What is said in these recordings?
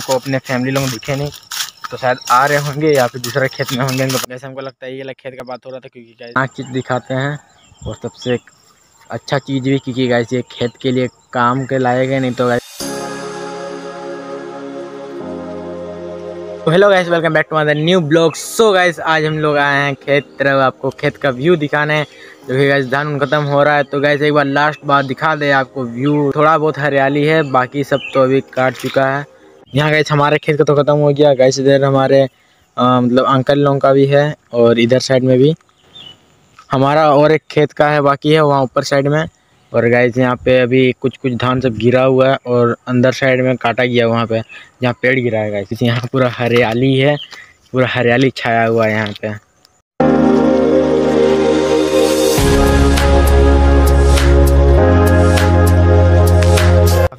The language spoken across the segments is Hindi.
हमको अपने फैमिली लोग दिखे नहीं तो शायद आ रहे होंगे या फिर दूसरे खेत में होंगे। वैसे हमको लगता है ये खेत का बात हो रहा था, क्योंकि क्या चीज़ दिखाते हैं और सबसे अच्छा चीज़ भी, क्योंकि गाइस ये खेत के लिए काम के लाएँगे नहीं तो तो hello guys welcome back to my new blog so guys आज हम लोग आए हैं खेत तरफ़, आपको खेत का व्यू दिखाने। हैं कि गाइस धान खत्म हो रहा है तो गाइस एक बार लास्ट बार दिखा दे आपको व्यू थोड़ा बहुत हरियाली है, बाकी सब तो अभी काट चुका है। यहाँ गए हमारे खेत का तो ख़त्म हो गया। गैस इधर हमारे आ, मतलब अंकल लोगों का भी है और इधर साइड में भी। हमारा और एक खेत का है बाकी है वहाँ ऊपर साइड में। और गैस यहाँ पे अभी कुछ कुछ धान सब गिरा हुआ है और अंदर साइड में काटा गया वहाँ पे। जहाँ पेड़ गिरा है गैस यहाँ पूरा हरियाली है पूरा हरियाली छाया हुआ है यहाँ पे।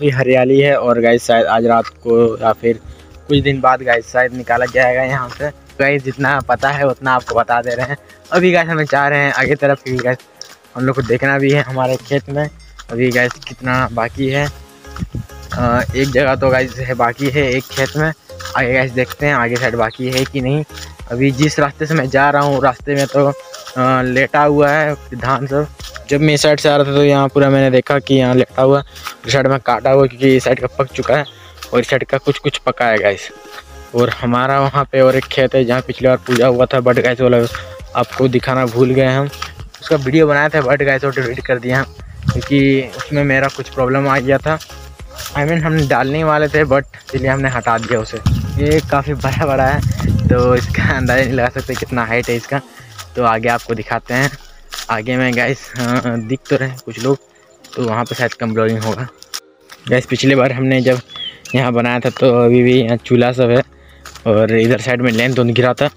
काफ़ी हरियाली है और गाइस शायद आज रात को या फिर कुछ दिन बाद गाइस शायद निकाला जाएगा यहाँ से। गाइस जितना पता है उतना आपको बता दे रहे हैं। अभी गाइस हमें चाह रहे हैं आगे तरफ़ क्योंकि गाइस हम लोग को देखना भी है हमारे खेत में। अभी गैस कितना बाकी है। आ, एक जगह तो गाइस है बाकी है एक खेत में। आगे गैस देखते हैं आगे साइड बाकी है कि नहीं। अभी जिस रास्ते से मैं जा रहा हूँ रास्ते में तो लेटा हुआ है धान सब। जब मैं इस साइड से आ रहा था तो यहाँ पूरा मैंने देखा कि यहाँ लेटा हुआ साइड में काटा हुआ क्योंकि इस साइड का पक चुका है और इस साइड का कुछ कुछ पका है गैस और हमारा वहाँ पे और एक खेत है जहाँ पिछली बार पूजा हुआ था बट गैस वाला आपको दिखाना भूल गए हम। उसका वीडियो बनाया था बट गैस और डिलीट कर दिया हम क्योंकि उसमें मेरा कुछ प्रॉब्लम आ गया था। आई I मीन mean, हम डालने वाले थे बट इसलिए हमने हटा दिया उसे। ये काफ़ी बड़ा बड़ा है तो इसका अंदाज़ा नहीं लगा सकते कितना हाइट है इसका। तो आगे आपको दिखाते हैं। आगे में गैस हाँ, दिख तो रहे कुछ लोग। तो वहाँ पे शायद कम ब्लॉगिंग होगा। गैस पिछली बार हमने जब यहाँ बनाया था तो अभी भी यहाँ चूल्हा सब है और इधर साइड में लेंथ नहीं गिरा था।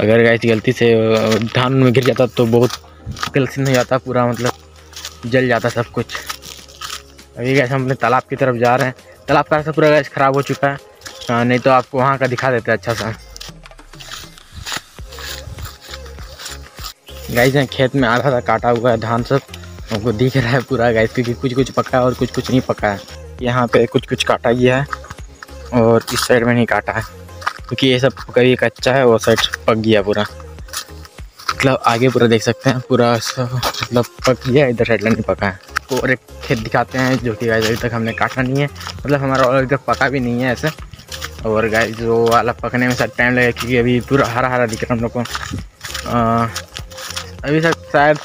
अगर गैस गलती से धान में गिर जाता तो बहुत कलसिन हो जाता पूरा मतलब जल जाता सब कुछ। अभी गैस हम अपने तालाब की तरफ़ जा रहे हैं। तालाब का रास्ता पूरा गैस ख़राब हो चुका है। नहीं तो आपको वहाँ का दिखा देते अच्छा सा। गैस यहाँ खेत में आधा आधा काटा हुआ है धान सब। हमको दिख रहा है पूरा गैस क्योंकि कुछ कुछ पका है और कुछ कुछ नहीं पका है। यहाँ पे कुछ कुछ काटा गया है और इस साइड में नहीं काटा है, क्योंकि ये सब कभी कच्चा है, वो साइड पक गया पूरा। मतलब आगे पूरा देख सकते हैं, पूरा सब मतलब पक गया, इधर साइड में नहीं पका है। और एक खेत दिखाते हैं जो कि गाय अभी तक हमने काटा नहीं है। मतलब हमारा अभी तक पका भी नहीं है ऐसे। और गाय जो वाला पकने में शायद टाइम लगेगा क्योंकि अभी पूरा हरा हरा दिख रहा है हम लोग को। अभी तक शायद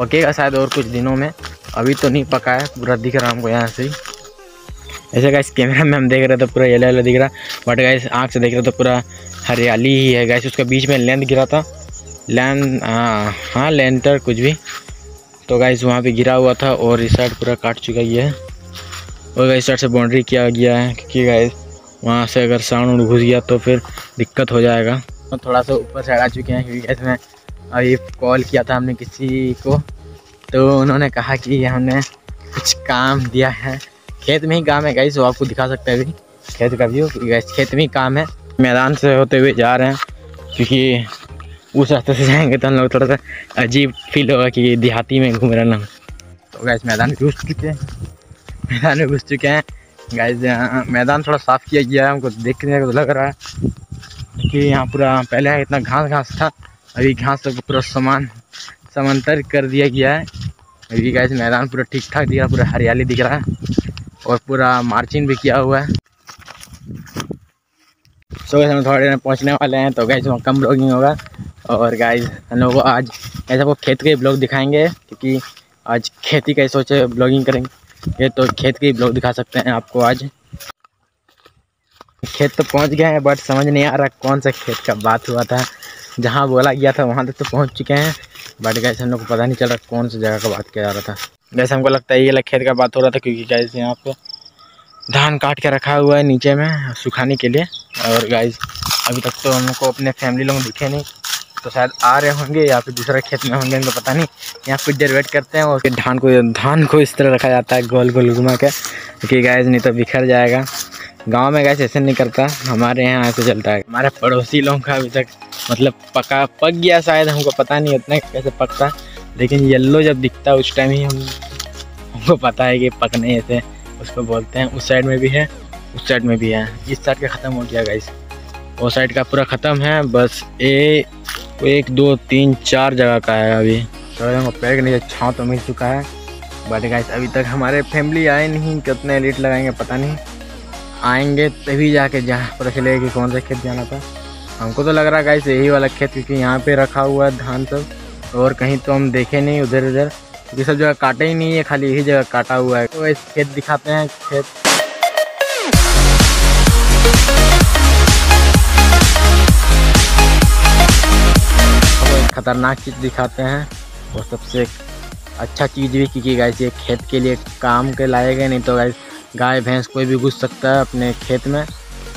पकेगा शायद और कुछ दिनों में। अभी तो नहीं पका है, पूरा दिख रहा हमको यहाँ से ही। ऐसे गाइस कैमरा में हम देख रहे थे पूरा येलो येलो दिख रहा बट गाइस आँख से देख रहे तो पूरा हरियाली ही है। गाइस उसका बीच में लेंथ गिरा था। लैंड हाँ हाँ लेंटर कुछ भी। तो गाइस वहाँ पे गिरा हुआ था और इस साइड पूरा काट चुका गया है। और इस साइड से बाउंड्री किया गया है, क्योंकि गाइस वहाँ से अगर साउंड घुस गया तो फिर दिक्कत हो जाएगा। तो थोड़ा सा ऊपर साइड आ चुके हैं, क्योंकि गैस में अभी कॉल किया था हमने किसी को तो उन्होंने कहा कि हमने कुछ काम दिया है। खेत में ही काम है गाइस वो आपको दिखा सकते हैं अभी। खेत का व्यू खेत में ही काम है। मैदान से होते हुए जा रहे हैं, क्योंकि उस रास्ते से जाएँगे तो हम लोग थोड़ा सा अजीब फील होगा कि देहाती में घूम रहे हैं तो गैस मैदान घुस चुके हैं। मैदान में घुस चुके हैं। गैस मैदान थोड़ा साफ़ किया गया है, हमको देखने को लग रहा है कि यहाँ पूरा, पहले इतना घास घास था अभी घास तो पूरा समान समांतर कर दिया गया है। अभी गैस मैदान पूरा ठीक ठाक दिख रहा है, पूरा हरियाली दिख रहा है और पूरा मार्चिंग भी किया हुआ है। सो गैस हम थोड़ी देर में पहुँचने वाले हैं तो गैस वहाँ कम ब्लॉगिंग होगा। और गाइज़ हम लोग को आज ऐसा को खेत के ब्लॉग दिखाएँगे, क्योंकि आज खेती का सोचे ब्लॉगिंग करेंगे। तो खेत के ब्लॉग दिखा सकते हैं आपको आज। खेत तो पहुँच गए हैं बट समझ नहीं आ रहा कौन सा खेत का बात हुआ था। जहाँ बोला गया था, वहाँ तक तो पहुँच चुके हैं। बट गैस हम लोग को पता नहीं चल रहा कौन सी जगह का बात किया जा रहा था। जैसे हमको लगता है ये अलग खेत का बात हो रहा था क्योंकि गैस यहाँ पे धान काट के रखा हुआ है नीचे में सुखाने के लिए। और गाइज़ अभी तक तो हमको अपने फैमिली लोग दिखे नहीं। तो शायद आ रहे होंगे या फिर दूसरे खेत में होंगे उनको पता नहीं। यहाँ कुछ देर वेट करते हैं और धान को धान को इस तरह रखा जाता है, गोल गोल घुमा के। क्योंकि गैस नहीं तो बिखर जाएगा। गाँव में गैस ऐसे नहीं करता। हमारे यहाँ ऐसे चलता है। हमारे पड़ोसी लोगों का अभी तक मतलब पका, पक गया शायद, हमको पता नहीं उतना कैसे पकता। लेकिन येल्लो जब दिखता उस टाइम ही हम, हमको पता है कि पकने ऐसे, उसको बोलते हैं। उस साइड में भी है, उस साइड में भी है। इस साइड का ख़त्म हो गया गाइस वो साइड का पूरा ख़त्म है, बस ए, एक, दो, तीन, चार जगह का है अभी। तो पेड़ के नीचे छाँव तो मिल चुका है। बट गाइस अभी तक हमारे फैमिली आए नहीं, कितने लेट लगाएँगे पता नहीं। आएँगे तभी जाके जहाँ पता चलेगा कि कौन सा खेत जाना था। हमको तो लग रहा है गाइस यही वाला खेत क्योंकि यहाँ पे रखा हुआ है धान सब, और कहीं तो हम देखे नहीं उधर उधर क्योंकि सब जगह काटे ही नहीं है, खाली यही जगह काटा हुआ है। तो इस खेत दिखाते हैं खेत। खतरनाक चीज़ दिखाते हैं, और सबसे अच्छा चीज़ भी क्योंकि गाइस ये खेत के लिए काम के लाएगा नहीं तो गाइस गाय, भैंस कोई भी घुस सकता है अपने खेत में।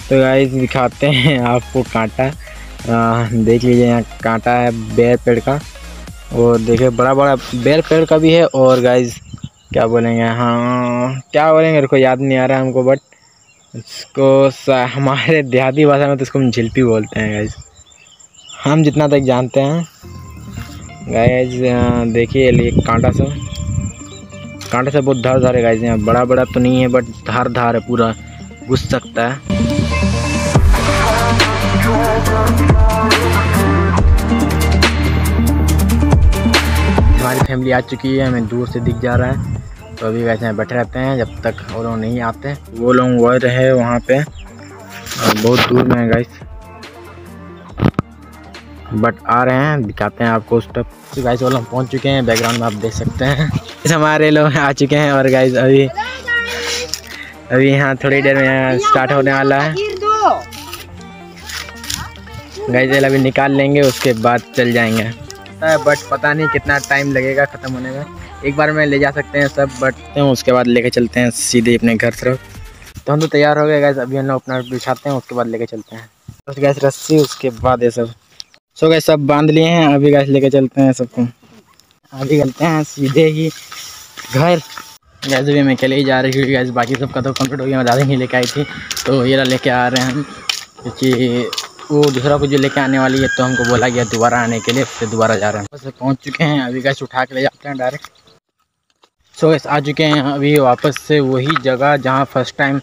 तो गाइस दिखाते हैं आपको कांटा। देख लीजिए यहाँ कांटा है बेर पेड़ का। और देखिए बड़ा बड़ा बेर पेड़ का भी है। और गाइस क्या बोलेंगे? हाँ क्या बोलेंगे? मेरे को याद नहीं आ रहा है हमको बट इसको हमारे देहाती भाषा में तो इसको हम झिल्पी बोलते हैं गाइस हम जितना तक जानते हैं गाइस देखिए, ये कांटा से कांटे से बहुत धार धार है गाइस यहाँ बड़ा बड़ा तो नहीं है बट धार धार है, पूरा घुस सकता है। हमारी फैमिली आ चुकी है, हमें दूर से दिख जा रहा है। तो अभी वैसे बैठे रहते हैं, जब तक वो लोग नहीं आते। वो लोग वह रहे वहाँ पे। और बहुत दूर में है गाइस बट आ रहे हैं, दिखाते हैं आपको उस तक। तो गाइस वो लोग पहुँच चुके हैं बैकग्राउंड में आप देख सकते हैं। हमारे लोग आ चुके हैं और गाइस अभी अभी यहाँ थोड़ी देर में स्टार्ट होने वाला है। गाइस अभी निकाल लेंगे उसके बाद चल जाएँगे। बट पता नहीं कितना टाइम लगेगा ख़त्म होने में। एक बार में ले जा सकते हैं सब बट उसके बाद लेके चलते हैं सीधे अपने घर तरफ़। तो हम तो तैयार हो गए गैस अभी हम लोग अपना बिछाते हैं उसके बाद लेके चलते हैं। तो गैस रस्सी उसके बाद ये सब। सो गए सब बाँध लिए हैं अभी गैस लेके चलते हैं सबको। अभी चलते हैं सीधे ही घर। गैस अभी मैं अकेले ही जा रही हूँ गैस बाकी सबका तो कंप्लीट हो गया मैं दादी नहीं लेके आई थी। तो ये लेके आ रहे हैं हम क्योंकि वो दूसरा को जो लेके आने वाली है तो हमको बोला गया दोबारा आने के लिए, फिर दोबारा जा रहे हैं। बस पहुँच चुके हैं, अभी गैस उठा के ले जाते हैं डायरेक्ट सो गैस आ चुके हैं, अभी वापस से वही जगह जहाँ फ़र्स्ट टाइम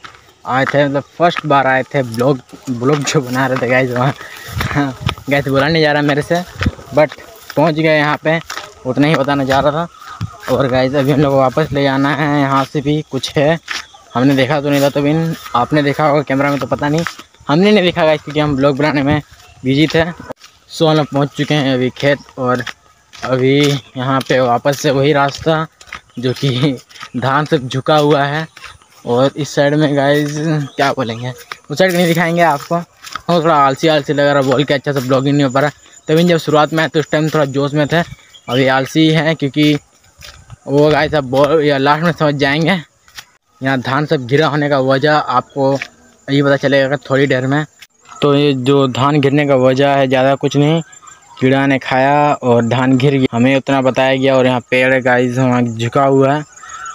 आए थे मतलब फ़र्स्ट बार आए थे ब्लॉग ब्लॉग जो बना रहे थे गैस वहाँ। गैस बोला नहीं जा रहा मेरे से बट पहुँच गए यहाँ पे, उतना ही बताना जा रहा था। और गैस अभी हम लोग वापस ले जाना है, यहाँ से भी कुछ है। हमने देखा तो नहीं था तो बिन आपने देखा होगा कैमरा में तो पता नहीं। हमने नहीं देखा गैस क्योंकि हम ब्लॉग बनाने में बिज़ी थे। सो हम लोग पहुँच चुके हैं अभी खेत और अभी यहाँ पे वापस से वही रास्ता जो कि धान से झुका हुआ है। और इस साइड में गाइस क्या बोलेंगे? उस साइड नहीं दिखाएँगे आपको। हम थोड़ा आलसी आलसी लग रहा बोल के अच्छा से ब्लॉगिंग नहीं हो पा रहा। तभी जब शुरुआत में आए तो उस टाइम थोड़ा जोश में थे। अभी आलसी है क्योंकि वो गाय सब बोल, या लास्ट में समझ जाएँगे। यहाँ धान सब गिरा होने का वजह आपको यही पता चलेगा थोड़ी देर में। तो ये जो धान गिरने का वजह है, ज़्यादा कुछ नहीं। कीड़ा ने खाया और धान गिर गया। हमें उतना बताया गया और यहाँ पेड़ गाइस वहाँ झुका हुआ है।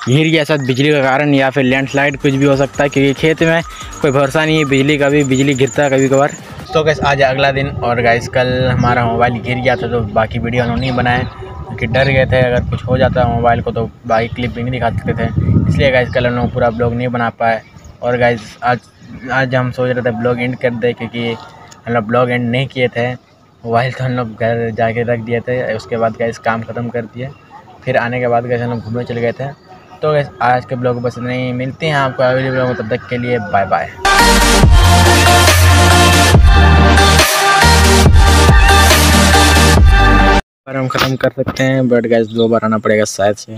गिर गया शायद बिजली का कारण या फिर लैंडस्लाइड कुछ भी हो सकता है, क्योंकि खेत में कोई भरोसा नहीं है बिजली का भी, बिजली गिरता है कभी कभार। तो गैस आज अगला दिन और गाइस कल हमारा मोबाइल गिर गया था तो बाकी वीडियो उन्होंने नहीं बनाए, क्योंकि डर गए थे। अगर कुछ हो जाता है मोबाइल को तो बाकी क्लिप भी नहीं दिखा सकते थे। इसलिए गाइस कल हम लोग पूरा ब्लॉग नहीं बना पाए। और गाइस आज आज हम सोच रहे थे ब्लॉग एंड कर दे, क्योंकि हम लोग ब्लॉग एंड नहीं किए थे। मोबाइल तो हम लोग घर जाके रख दिए थे, उसके बाद गैस काम ख़त्म कर दिए। फिर आने के बाद गैस हम लोग घूमने चले गए थे। तो आज के ब्लॉग बस नहीं मिलते हैं आपको अगले ब्लॉग तब तक के लिए बाय बाय हम ख़त्म कर सकते हैं बट गैस दो बार आना पड़ेगा शायद से।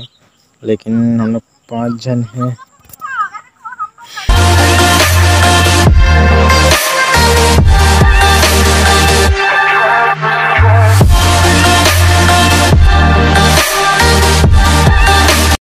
लेकिन हम लोग पाँच जन हैं।